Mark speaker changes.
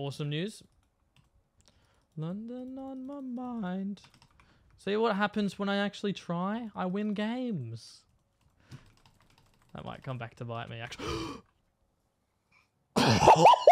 Speaker 1: Awesome news. London on my mind. See what happens when I actually try? I win games. That might come back to bite me, actually.